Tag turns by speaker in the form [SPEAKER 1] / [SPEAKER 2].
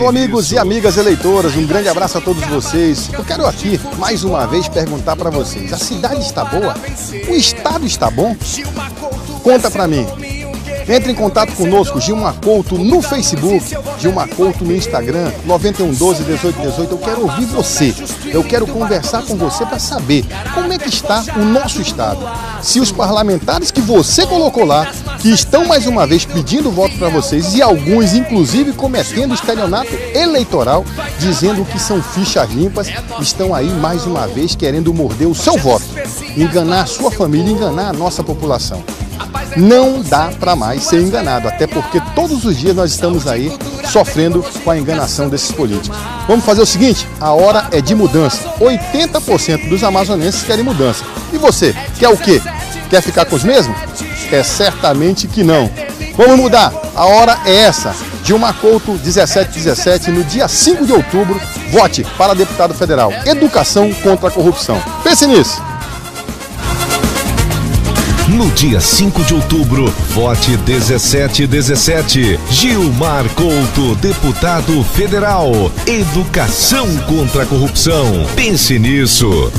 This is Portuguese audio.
[SPEAKER 1] Alô, amigos e amigas eleitoras, um grande abraço a todos vocês. Eu quero aqui, mais uma vez, perguntar para vocês: a cidade está boa? O estado está bom? Conta para mim. Entre em contato conosco, Gilmar Couto no Facebook, Gilmar Couto no Instagram, 9112 1818. Eu quero ouvir você. Eu quero conversar com você para saber como é que está o nosso estado. Se os parlamentares que você colocou lá, que estão mais uma vez pedindo voto para vocês e alguns inclusive cometendo estelionato eleitoral, dizendo que são fichas limpas, estão aí mais uma vez querendo morder o seu voto, enganar a sua família, enganar a nossa população. Não dá para mais ser enganado, até porque todos os dias nós estamos aí sofrendo com a enganação desses políticos. Vamos fazer o seguinte: a hora é de mudança. 80% dos amazonenses querem mudança. E você, quer o quê? Quer ficar com os mesmos? É certamente que não. Vamos mudar. A hora é essa. Dilma Couto 1717, no dia 5 de outubro, vote para deputado federal. Educação contra a corrupção. Pense nisso.
[SPEAKER 2] No dia 5 de outubro, vote 1717. Gilmar Couto, deputado federal. Educação contra a corrupção. Pense nisso.